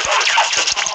Oh, my God.